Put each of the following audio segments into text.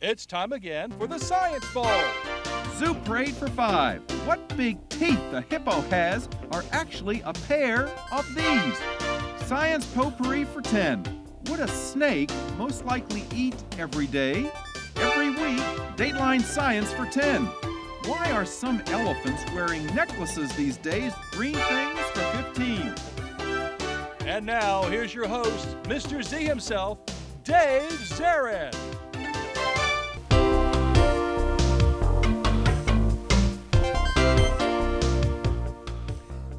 It's time again for the Science Bowl. Zoo Parade for five. What big teeth the hippo has are actually a pair of these. Science Potpourri for 10. Would a snake most likely eat every day? Every week, Dateline Science for 10. Why are some elephants wearing necklaces these days? Green things for 15. And now, here's your host, Mr. Z himself, Dave Zarin.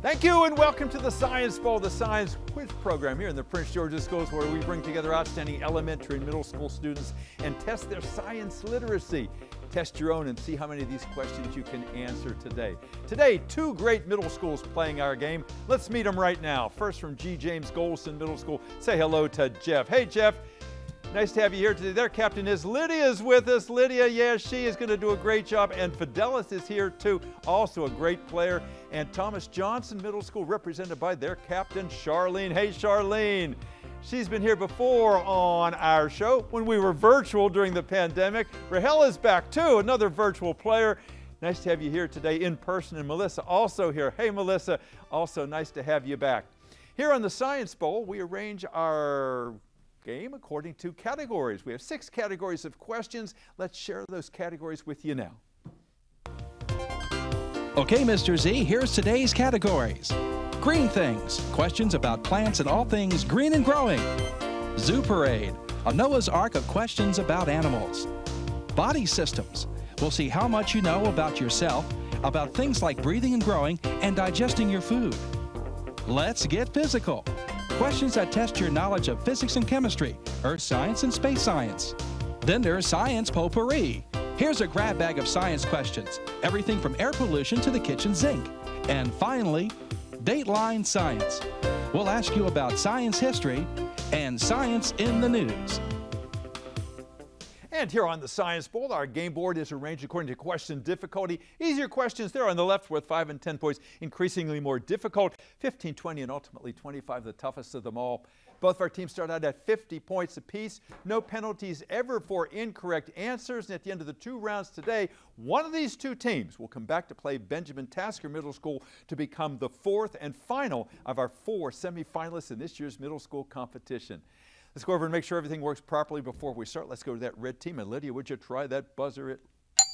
Thank you and welcome to the Science Bowl, the science quiz program here in the Prince George's Schools where we bring together outstanding elementary and middle school students and test their science literacy. Test your own and see how many of these questions you can answer today. Today, two great middle schools playing our game. Let's meet them right now. First from G. James Gholson Middle School, say hello to Jeff. Hey Jeff, Nice to have you here today. Their captain is Lydia is with us. Lydia, yes, she is going to do a great job. And Fidelis is here too, also a great player. And Thomas Johnson Middle School represented by their captain, Charlene. Hey, Charlene. She's been here before on our show when we were virtual during the pandemic. Rahel is back too, another virtual player. Nice to have you here today in person. And Melissa also here. Hey, Melissa, also nice to have you back. Here on the Science Bowl, we arrange our game according to categories. We have six categories of questions. Let's share those categories with you now. Okay, Mr. Z, here's today's categories. Green Things, questions about plants and all things green and growing. Zoo Parade, a Noah's Ark of questions about animals. Body Systems, we'll see how much you know about yourself, about things like breathing and growing, and digesting your food. Let's get physical. Questions that test your knowledge of physics and chemistry, earth science and space science. Then there's Science Potpourri. Here's a grab bag of science questions, everything from air pollution to the kitchen sink. And finally, Dateline Science. We'll ask you about science history and science in the news. And here on the Science Bowl, our game board is arranged according to question difficulty. Easier questions there on the left worth 5 and 10 points, increasingly more difficult. 15, 20, and ultimately 25, the toughest of them all. Both of our teams start out at 50 points apiece. No penalties ever for incorrect answers. And at the end of the two rounds today, one of these two teams will come back to play Benjamin Tasker Middle School to become the fourth and final of our four semifinalists in this year's middle school competition. Let's go over and make sure everything works properly before we start. Let's go to that red team. And Lydia, would you try that buzzer? It,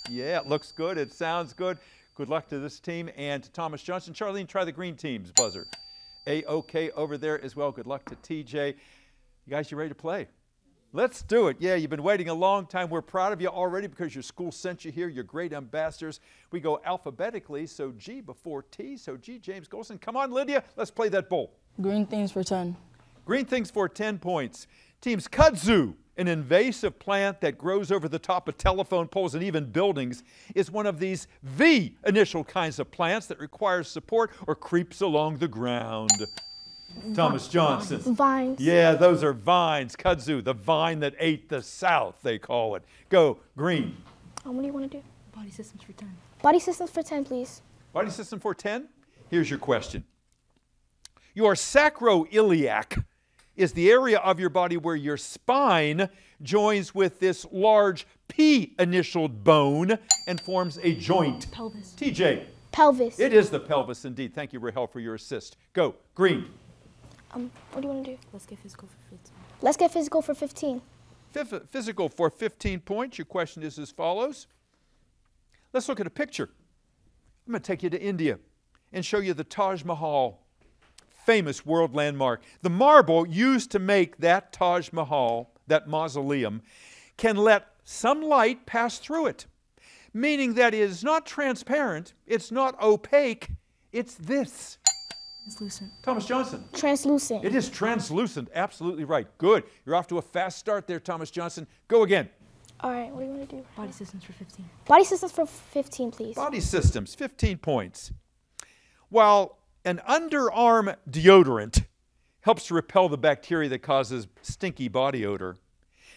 yeah, it looks good. It sounds good. Good luck to this team and to Thomas Johnson. Charlene, try the green team's buzzer. A-OK over there as well. Good luck to TJ. You guys, you ready to play? Let's do it. Yeah, you've been waiting a long time. We're proud of you already because your school sent you here. You're great ambassadors. We go alphabetically, so G before T. So G, James Gholson. Come on, Lydia. Let's play that bowl. Green things for 10. Green things for 10 points. Teams kudzu, an invasive plant that grows over the top of telephone poles and even buildings, is one of these V initial kinds of plants that requires support or creeps along the ground. Thomas Johnson. Vines. Yeah, those are vines. Kudzu, the vine that ate the South, they call it. Go, green. Um, what do you want to do? Body systems for 10. Body systems for 10, please. Body system for 10? Here's your question. Your sacroiliac is the area of your body where your spine joins with this large P initialed bone and forms a joint. Pelvis. TJ. Pelvis. It is the pelvis indeed. Thank you, Rahel, for your assist. Go, green. Um, what do you want to do? Let's get physical for 15. Let's get physical for 15. Phys- Physical for 15 points. Your question is as follows. Let's look at a picture. I'm going to take you to India and show you the Taj Mahal, famous world landmark. The marble used to make that Taj Mahal, that mausoleum, can let some light pass through it, meaning that it is not transparent, it's not opaque, it's this. Translucent. Thomas Johnson. Translucent. It is translucent. Absolutely right. Good. You're off to a fast start there, Thomas Johnson. Go again. All right, what do you want to do? Body systems for 15. Body systems for 15, please. Body systems, 15 points. While an underarm deodorant helps to repel the bacteria that causes stinky body odor,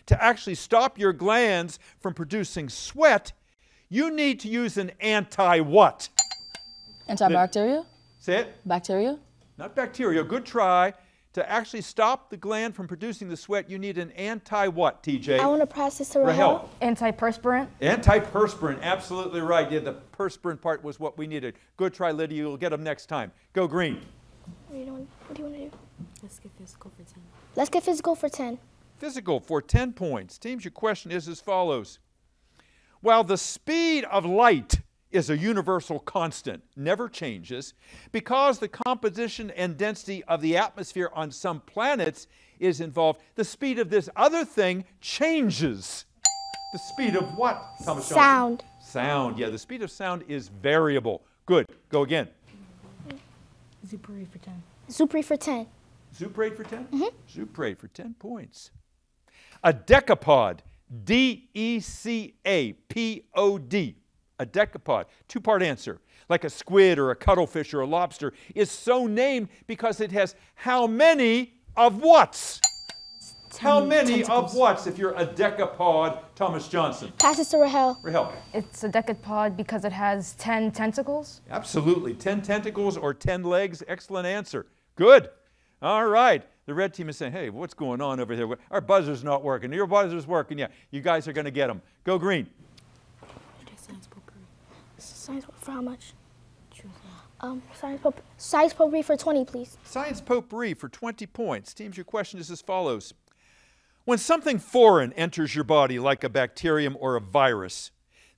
to actually stop your glands from producing sweat, you need to use an anti what? Antibacteria? Say it. Bacteria? Not bacteria. Good try. To actually stop the gland from producing the sweat, you need an anti what, TJ? I want to process this to Rahel. Rahel. Antiperspirant. Antiperspirant, absolutely right. Yeah, the perspirant part was what we needed. Good try, Lydia. You'll get them next time. Go green. What do you want, what do, you want to do? Let's get physical for 10. Let's get physical for 10. Physical for 10 points. Teams, your question is as follows While the speed of light is a universal constant, never changes, because the composition and density of the atmosphere on some planets is involved, the speed of this other thing changes. The speed of what, Thomas Johnson? Sound. Sound, yeah, the speed of sound is variable. Good, go again. Zoo Parade for 10. Zupri for 10. Zuprate for 10? Mm-hmm. Zoo Parade for 10 points. A decapod, D E C A P O D, a decapod, two part answer, like a squid or a cuttlefish or a lobster, is so named because it has how many of what's? How Ten many of tentacles. what's if you're a decapod, Thomas Johnson? Pass this to Rahel. Rahel. It's a decapod because it has 10 tentacles. Absolutely. 10 tentacles or 10 legs. Excellent answer. Good. All right. The red team is saying, hey, what's going on over here? Our buzzer's not working. Your buzzer's working. Yeah, you guys are going to get them. Go green. Science potpourri. Science for how much? Choose Um, science, pop- science potpourri for 20, please. Science potpourri for 20 points. Teams, your question is as follows. When something foreign enters your body, like a bacterium or a virus,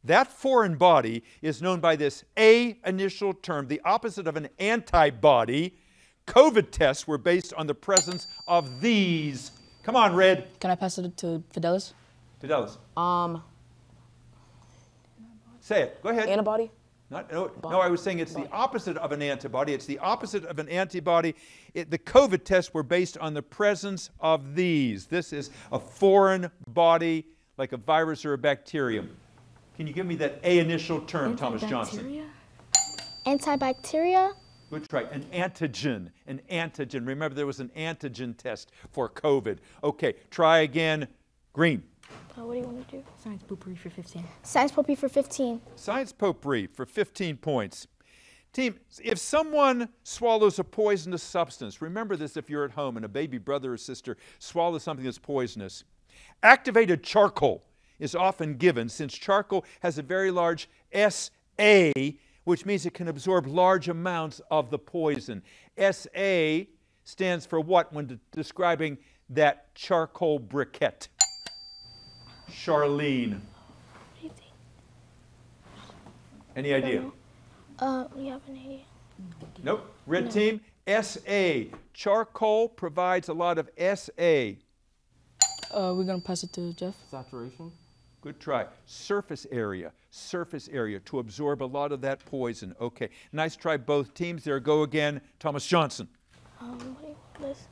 that foreign body is known by this A initial term, the opposite of an antibody. COVID tests were based on the presence of these. Come on, Red. Can I pass it to Fidelis? Fidelis. Um, Say it. Go ahead. antibody? Not, no, no, I was saying it's the opposite of an antibody. It's the opposite of an antibody. It, the COVID tests were based on the presence of these. This is a foreign body, like a virus or a bacterium. Can you give me that A initial term, Thomas Johnson? Antibacteria? Antibacteria. Good try. An antigen. An antigen. Remember, there was an antigen test for COVID. Okay, try again. Green. Uh, what do you want to do? Science potpourri for 15. Science potpourri for 15. Science potpourri for 15 points. Team, if someone swallows a poisonous substance, remember this if you're at home and a baby brother or sister swallows something that's poisonous. Activated charcoal is often given since charcoal has a very large SA, which means it can absorb large amounts of the poison. SA stands for what when de- describing that charcoal briquette? Charlene. What do you think? Any idea? Uh, you have an idea? Nope. Red team, SA. Charcoal provides a lot of SA. Uh, we're gonna pass it to Jeff. Saturation? Good try. Surface area. Surface area to absorb a lot of that poison. Okay. Nice try, both teams. There go again. Thomas Johnson. Um, what do you want this?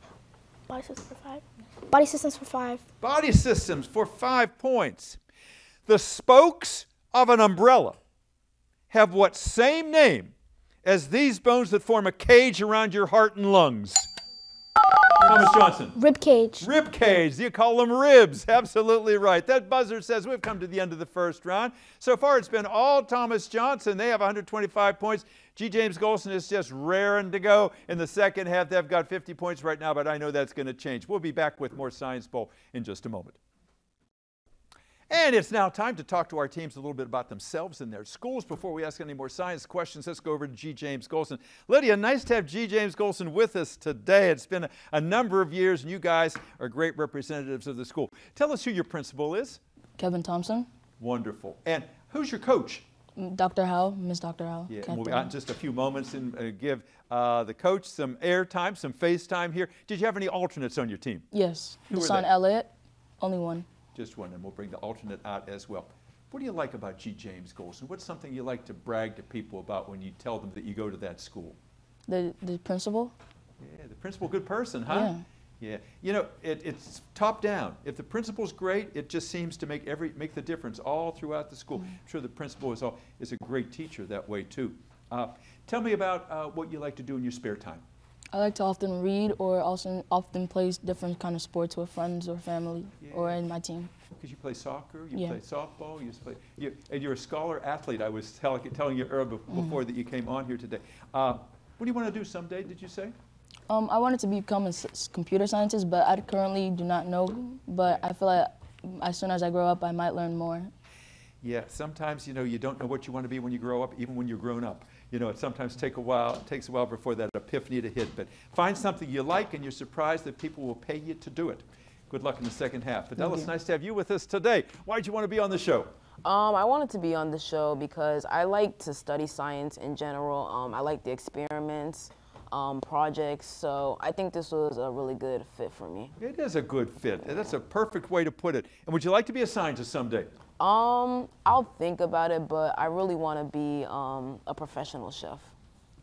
Body for 5. Body systems for 5. Body systems for five points. The spokes of an umbrella have what same name as these bones that form a cage around your heart and lungs? Thomas Johnson. Rib cage. Rib cage. You call them ribs. Absolutely right. That buzzer says we've come to the end of the first round. So far, it's been all Thomas Johnson. They have 125 points. G. James Gholson is just raring to go. In the second half, they've got 50 points right now, but I know that's going to change. We'll be back with more Science Bowl in just a moment. And it's now time to talk to our teams a little bit about themselves and their schools. Before we ask any more science questions, let's go over to G. James Gholson. Lydia, nice to have G. James Gholson with us today. It's been a, a number of years, and you guys are great representatives of the school. Tell us who your principal is. Kevin Thompson, Wonderful. And who's your coach? Dr. Howe, Miss Dr. Howe. Yeah, we'll be out in just a few moments and uh, give uh, the coach some air time, some face time here. Did you have any alternates on your team? Yes, Who Deshaun? Elliott, only one. Just one, and we'll bring the alternate out as well. What do you like about G. James Gholson? What's something you like to brag to people about when you tell them that you go to that school? The the principal. Yeah, the principal, good person, huh? Yeah. yeah. You know, it, it's top down. If the principal's great, it just seems to make every make the difference all throughout the school. I'm sure the principal is all, is a great teacher that way too. Uh, tell me about uh, what you like to do in your spare time. I like to often read or also often play different kind of sports with friends or family or in my team. Because you play soccer, you Yeah. play softball, you play, you, and you're a scholar athlete. I was tell, telling you earlier before that you came on here today. Uh, what do you want to do someday? Did you say? Um, I wanted to become a s- computer scientist, but I currently do not know. But I feel like as soon as I grow up, I might learn more. Yeah, sometimes you know you don't know what you want to be when you grow up, even when you're grown up. You know, it sometimes take a while. It takes a while before that epiphany to hit. But find something you like, and you're surprised that people will pay you to do it. Good luck in the second half. Fidelis, nice to have you with us today. Why'd you want to be on the show? Um, I wanted to be on the show because I like to study science in general. Um, I like the experiments, um, projects, so I think this was a really good fit for me. It is a good fit. That's a perfect way to put it. And would you like to be a scientist someday? Um, I'll think about it, but I really want to be um, a professional chef.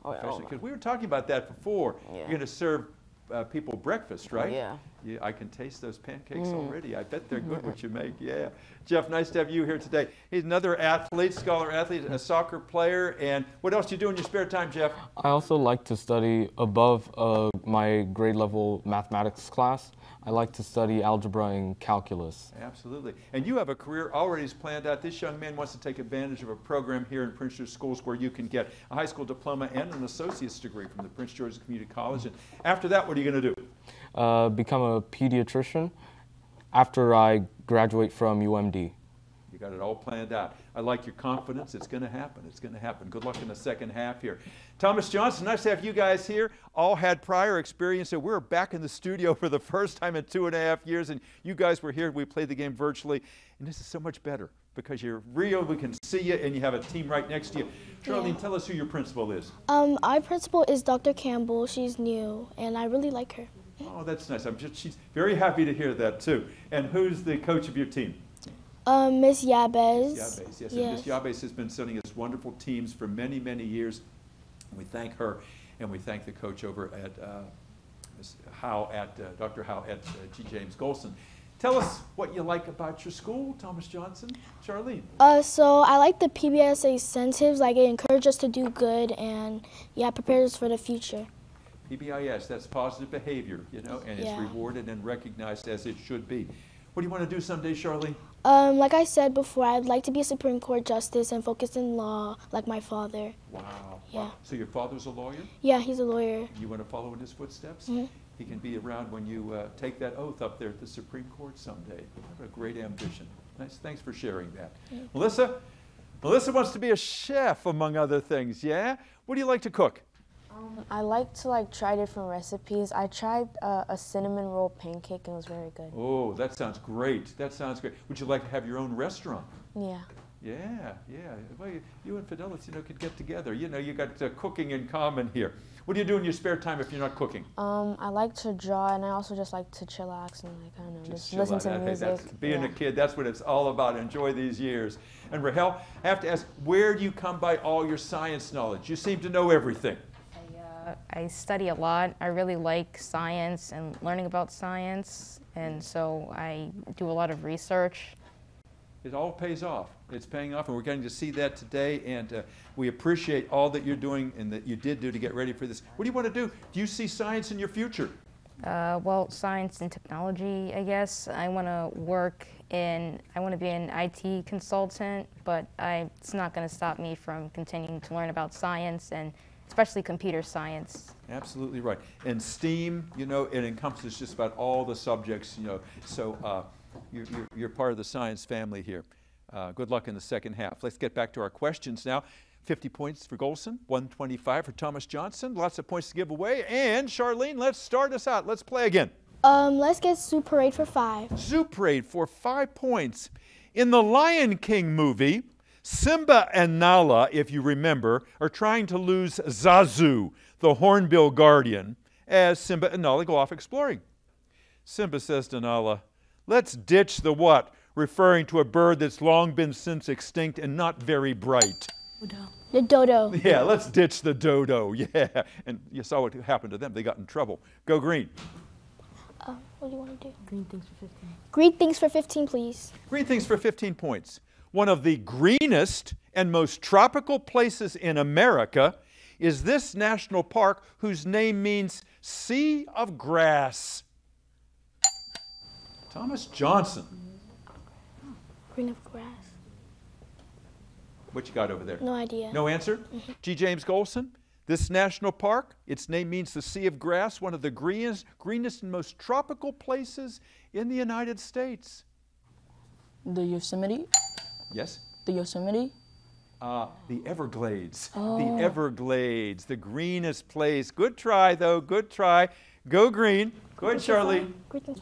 Or, or- Because we were talking about that before. You're going to serve uh, people breakfast, right? yeah. Yeah, I can taste those pancakes already. I bet they're good what you make. Yeah. Jeff, nice to have you here today. He's another athlete, scholar athlete, a soccer player. And what else do you do in your spare time, Jeff? I also like to study above uh, my grade level mathematics class. I like to study algebra and calculus. Absolutely. And you have a career already planned out. This young man wants to take advantage of a program here in Prince George Schools where you can get a high school diploma and an associate's degree from the Prince George's Community College. And after that, what are you going to do? Uh, become a pediatrician after I graduate from UMD. You got it all planned out. I like your confidence. It's going to happen. It's going to happen. Good luck in the second half here. Thomas Johnson, nice to have you guys here. All had prior experience, so we're back in the studio for the first time in two and a half years, and you guys were here. We played the game virtually, and this is so much better because you're real. We can see you, and you have a team right next to you. Charlene, tell us who your principal is. Um, our principal is Dr. Campbell. She's new, and I really like her. Oh, that's nice. I'm just, she's very happy to hear that too. And who's the coach of your team? Um, Miss Yabez. Yabes, yes. And Miss Yabes has been sending us wonderful teams for many, many years. We thank her, and we thank the coach over at uh, Ms. Howe at uh, Dr. Howe at uh, G. James Gholson. Tell us what you like about your school, Thomas Johnson, Charlene. Uh, so I like the PBS incentives. Like it encourages us to do good, and yeah, prepares us for the future. PBIS, that's positive behavior, you know, and it's Yeah. rewarded and recognized as it should be. What do you want to do someday, Charlene? Um, like I said before, I'd like to be a Supreme Court justice and focus in law, like my father. Wow. Yeah. Wow. So your father's a lawyer? Yeah, he's a lawyer. You want to follow in his footsteps? Mhm. He can be around when you uh, take that oath up there at the Supreme Court someday. Have a great ambition. Nice. Thanks for sharing that. Melissa? Melissa wants to be a chef, among other things, yeah? What do you like to cook? I like to like try different recipes. I tried uh, a cinnamon roll pancake and it was very good. Oh, that sounds great. That sounds great. Would you like to have your own restaurant? Yeah. Yeah, yeah. Well, you, you and Fidelis, you know, could get together. You know, you got uh, cooking in common here. What do you do in your spare time if you're not cooking? Um, I like to draw and I also just like to chillax and like I don't know, just, chill listen out. to Hey, music. that's- being yeah. a kid, that's what it's all about. Enjoy these years. And Rahel, I have to ask, where do you come by all your science knowledge? You seem to know everything. I study a lot. I really like science and learning about science, and so I do a lot of research. It all pays off. It's paying off, and we're getting to see that today. And uh, we appreciate all that you're doing and that you did do to get ready for this. What do you want to do? Do you see science in your future? Uh, well, science and technology, I guess. I want to work in, I want to be an IT consultant, but I, it's not going to stop me from continuing to learn about science and especially computer science. Absolutely right. And STEAM, you know, it encompasses just about all the subjects, you know. So uh, you're, you're, you're part of the science family here. Uh, good luck in the second half. Let's get back to our questions now. 50 points for Gholson, 125 for Thomas Johnson. Lots of points to give away. And Charlene, let's start us out. Let's play again. Um, let's get Zoo Parade for five. Zoo Parade for five points. In the Lion King movie, Simba and Nala, if you remember, are trying to lose Zazu, the hornbill guardian, as Simba and Nala go off exploring. Simba says to Nala, Let's ditch the what? Referring to a bird that's long been since extinct and not very bright. The dodo. Yeah, let's ditch the dodo. Yeah. And you saw what happened to them. They got in trouble. Go green. Uh, what do you want to do? Green things for 15. Green things for 15, please. Green things for 15 points. One of the greenest and most tropical places in America is this national park whose name means Sea of Grass. Thomas Johnson. Green of grass. What you got over there? No idea. No answer? Mm-hmm. G. James Gholson? This national park, its name means the Sea of Grass, one of the greenest, greenest and most tropical places in the United States. The Yosemite? Yes? The Yosemite? Uh, the Everglades. Oh. The Everglades, the greenest place. Good try, though. Good try. Go green. Go ahead, Charlie. Green things.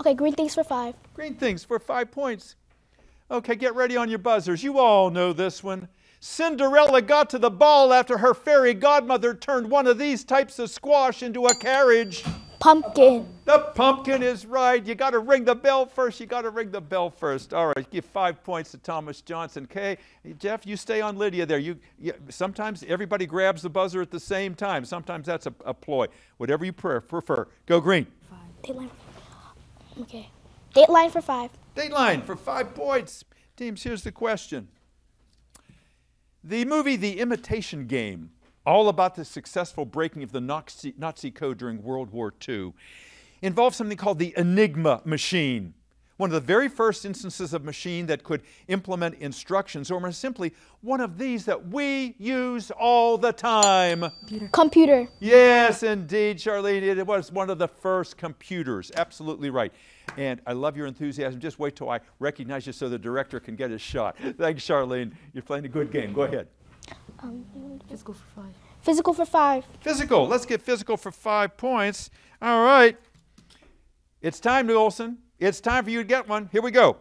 Okay, green things for five. Green things for five points. Okay, get ready on your buzzers. You all know this one. Cinderella got to the ball after her fairy godmother turned one of these types of squash into a carriage. Pumpkin. The pumpkin is right. You got to ring the bell first. You got to ring the bell first. All right, give five points to Thomas Johnson. Kay, Jeff, you stay on Lydia there. You, you sometimes everybody grabs the buzzer at the same time. Sometimes that's a, a ploy. Whatever you prefer. prefer. Go green. Five. Dateline. Okay. Dateline for five. Dateline for five points. Teams, here's the question. The movie The Imitation Game, all about the successful breaking of the Nazi, Nazi code during World War II, involves something called the Enigma machine. One of the very first instances of machine that could implement instructions, or more simply, one of these that we use all the time. Computer. Computer. Yes, indeed, Charlene. It was one of the first computers. Absolutely right. And I love your enthusiasm. Just wait till I recognize you so the director can get his shot. Thanks, Charlene. You're playing a good game. Go ahead. Um, physical for five. Physical for five. Physical. Let's get physical for five points. All right. It's time, Olson. It's time for you to get one. Here we go.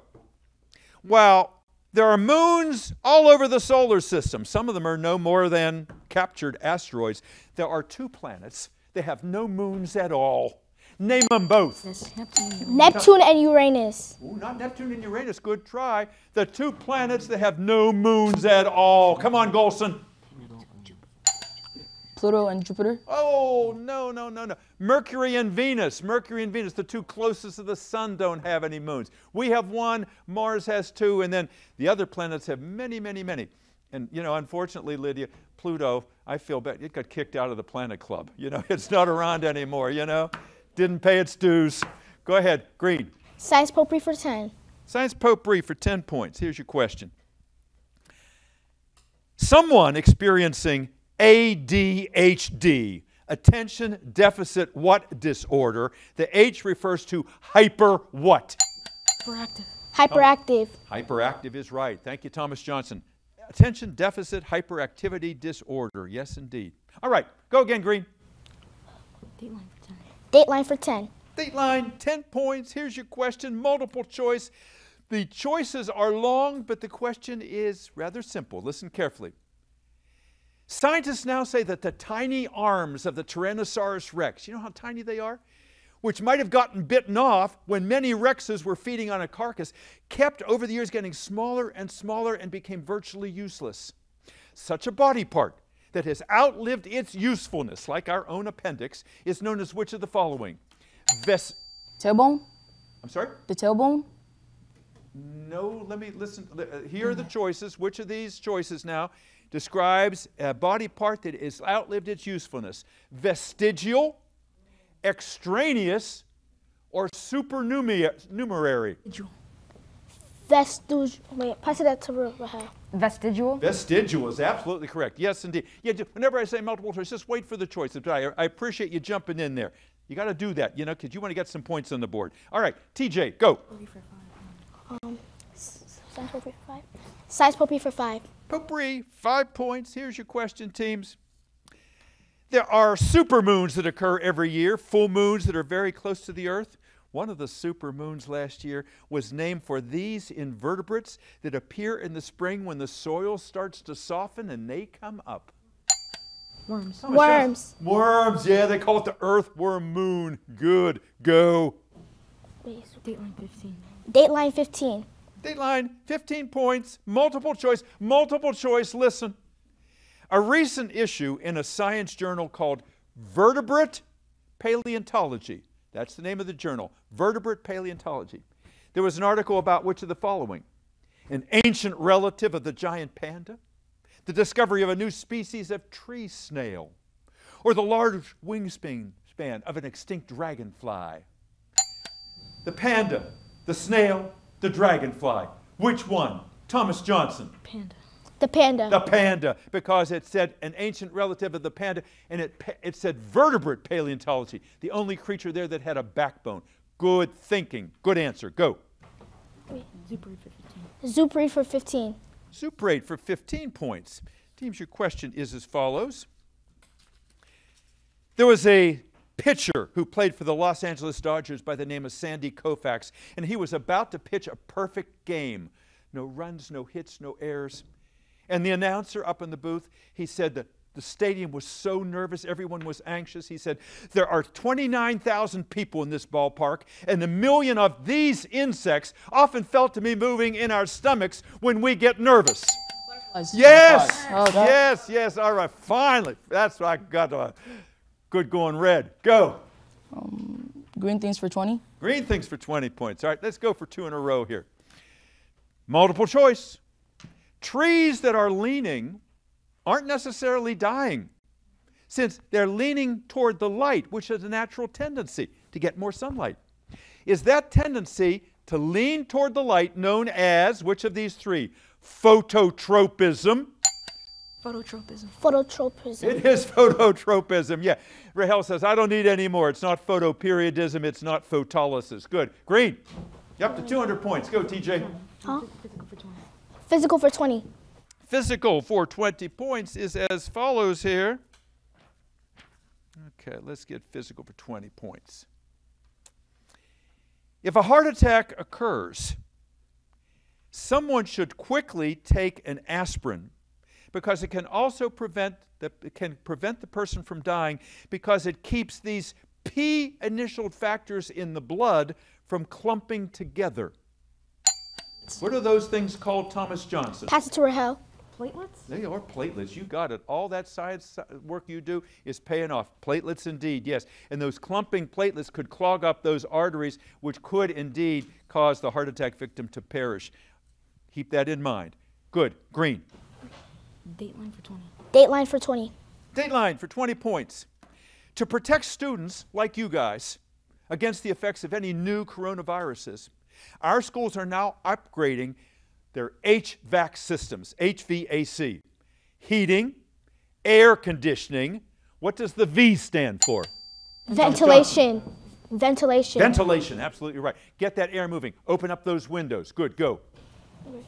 Well, there are moons all over the solar system. Some of them are no more than captured asteroids. There are two planets. They have no moons at all. Name them both. Neptune. Neptune and Uranus. Ooh, not Neptune and Uranus. Good try. The two planets that have no moons at all. Come on, Gholson. Pluto and Jupiter? Oh, no, no, no, no. Mercury and Venus. Mercury and Venus, the two closest to the sun, don't have any moons. We have one, Mars has two, and then the other planets have many, many, many. And, you know, unfortunately, Lydia, Pluto, I feel bad. It got kicked out of the Planet Club. You know, it's not around anymore, you know? Didn't pay its dues. Go ahead, Green. Science Potpourri for 10. Science Potpourri for 10 points. Here's your question. Someone experiencing ADHD, attention deficit what disorder? The H refers to hyper what? Hyperactive. Hyperactive. Oh, hyperactive is right. Thank you, Thomas Johnson. Attention deficit hyperactivity disorder. Yes, indeed. All right, go again, Green. Dateline for 10. Dateline for 10. Dateline, 10 points. Here's your question, multiple choice. The choices are long, but the question is rather simple. Listen carefully. Scientists now say that the tiny arms of the Tyrannosaurus rex, you know how tiny they are? Which might have gotten bitten off when many rexes were feeding on a carcass, kept over the years getting smaller and smaller and became virtually useless. Such a body part that has outlived its usefulness, like our own appendix, is known as which of the following? Ves- tailbone? I'm sorry? The tailbone? No, let me listen. Uh, here are the choices. Which of these choices now describes a body part that has outlived its usefulness? Vestigial, extraneous, or supernumerary? Vestigial. Wait, pass it to Rahel. Vestigial? Vestigial is absolutely correct. Yes, indeed. Yeah, whenever I say multiple choice, just wait for the choice. I, I appreciate you jumping in there. You got to do that, you know, because you want to get some points on the board. All right, TJ, go. Um, Science Potpourri for five. Science Potpourri for five. Potpourri, five points. Here's your question, teams. There are supermoons that occur every year, full moons that are very close to the Earth. One of the supermoons last year was named for these invertebrates that appear in the spring when the soil starts to soften and they come up. Worms. Oh, Worms. Worms, yeah, they call it the earthworm moon. Good, go. Dateline 15. Dateline 15. Dateline, 15 points, multiple choice, multiple choice, listen. A recent issue in a science journal called Vertebrate Paleontology, that's the name of the journal, Vertebrate Paleontology. There was an article about which of the following an ancient relative of the giant panda, the discovery of a new species of tree snail, or the large wingspan of an extinct dragonfly. The panda, the snail, the dragonfly. Which one? Thomas Johnson. Panda. The panda. The panda, because it said an ancient relative of the panda, and it, it said vertebrate paleontology, the only creature there that had a backbone. Good thinking. Good answer. Go. Zoo Parade for 15. Zoo Parade for 15 points. Teams, your question is as follows. There was a pitcher who played for the Los Angeles Dodgers by the name of Sandy Koufax, and he was about to pitch a perfect game. No runs, no hits, no errors. And the announcer up in the booth, he said that the stadium was so nervous, everyone was anxious. He said, There are 29,000 people in this ballpark, and a million of these insects often felt to be moving in our stomachs when we get nervous. Yes, Oh, yes, yes. All right, finally. That's what I got. Good going, red. Go. Um, green things for 20. Green things for 20 points. All right, let's go for two in a row here. Multiple choice. Trees that are leaning aren't necessarily dying, since they're leaning toward the light, which is a natural tendency to get more sunlight. Is that tendency to lean toward the light known as which of these three? Phototropism. Phototropism. Phototropism. It is phototropism. Yeah. Rahel says, I don't need any more. It's not photoperiodism. It's not photolysis. Good. Green. Up to 200 points. Go, TJ. Huh? Physical for 20. Physical for 20. Physical for 20 points is as follows here. Okay, let's get physical for 20 points. If a heart attack occurs, someone should quickly take an aspirin because it can also prevent the, it can prevent the person from dying because it keeps these P initial factors in the blood from clumping together. What are those things called, Thomas Johnson? Pass it to Rahel. Platelets? They are platelets. You got it. All that science uh, work you do is paying off. Platelets, indeed, yes. And those clumping platelets could clog up those arteries, which could indeed cause the heart attack victim to perish. Keep that in mind. Good. Green. Dateline for 20. Dateline for 20. Dateline for 20 points. To protect students like you guys against the effects of any new coronaviruses, our schools are now upgrading their HVAC systems, HVAC. Heating, air conditioning. What does the V stand for? Ventilation. Ventilation. Ventilation, absolutely right. Get that air moving. Open up those windows. Good, go. What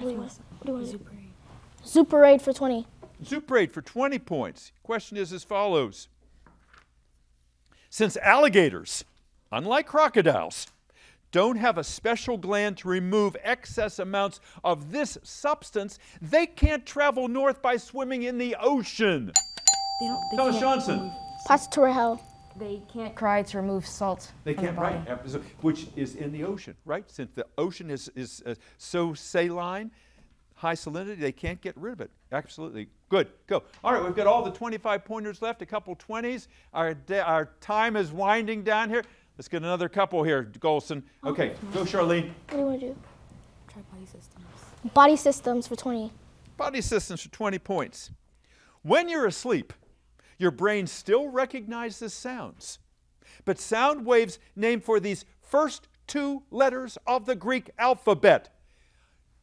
do you want? What do you want to do? Zoo Parade for 20. Zoo Parade for 20 points. Question is as follows Since alligators, unlike crocodiles, don't have a special gland to remove excess amounts of this substance, they can't travel north by swimming in the ocean. They don't. They Thomas can't Johnson. remove- Pass to Rahel. They can't cry to remove salt They can't, the body. right, which is in the ocean, right? Since the ocean is, is uh, so saline, high salinity, they can't get rid of it. Absolutely. Good, go. All right, we've got all the 25 pointers left, a couple 20s. Our, our time is winding down here. Let's get another couple here, Gholson. Oh. Okay, go, Charlene. What do you want to do? Try body systems. Body systems for 20. Body systems for 20 points. When you're asleep, your brain still recognizes sounds, but sound waves named for these first two letters of the Greek alphabet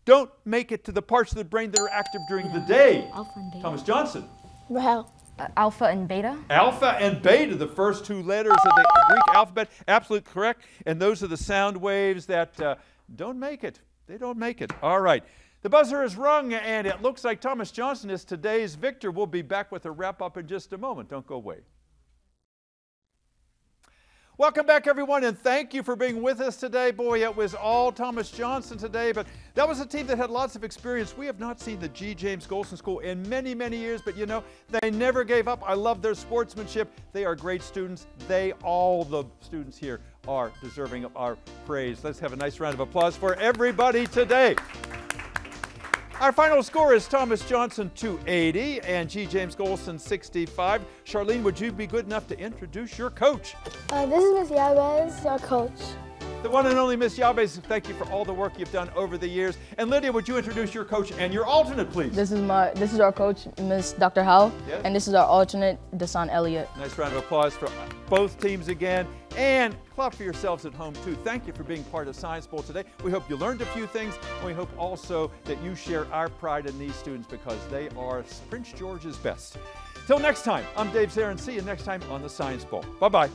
don't make it to the parts of the brain that are active during the day. Alpha and beta. Thomas Johnson. Rahel. Uh, alpha and beta. Alpha and beta, the first two letters of the Greek alphabet, absolutely correct. And those are the sound waves that uh, don't make it. They don't make it. All right. The buzzer is rung, and it looks like Thomas Johnson is today's victor. We'll be back with a wrap up in just a moment. Don't go away. Welcome back, everyone, and thank you for being with us today. Boy, it was all Thomas Johnson today, but that was a team that had lots of experience. We have not seen the G. James Gholson School in many, many years, but you know, they never gave up. I love their sportsmanship. They are great students. They, all the students here, are deserving of our praise. Let's have a nice round of applause for everybody today. Our final score is Thomas Johnson 280 and G. James Gholson 65. Charlene, would you be good enough to introduce your coach? Uh, this is Miss Yabez, our coach. The one and only Miss Yabes, thank you for all the work you've done over the years. And Lydia, would you introduce your coach and your alternate, please? This is my this is our coach, Miss Dr. Howell, Yes. and this is our alternate, Desan Elliott. Nice round of applause for both teams again. And clap for yourselves at home, too. Thank you for being part of Science Bowl today. We hope you learned a few things, and we hope also that you share our pride in these students because they are Prince George's best. Till next time, I'm Dave Zarin. See you next time on the Science Bowl. Bye bye.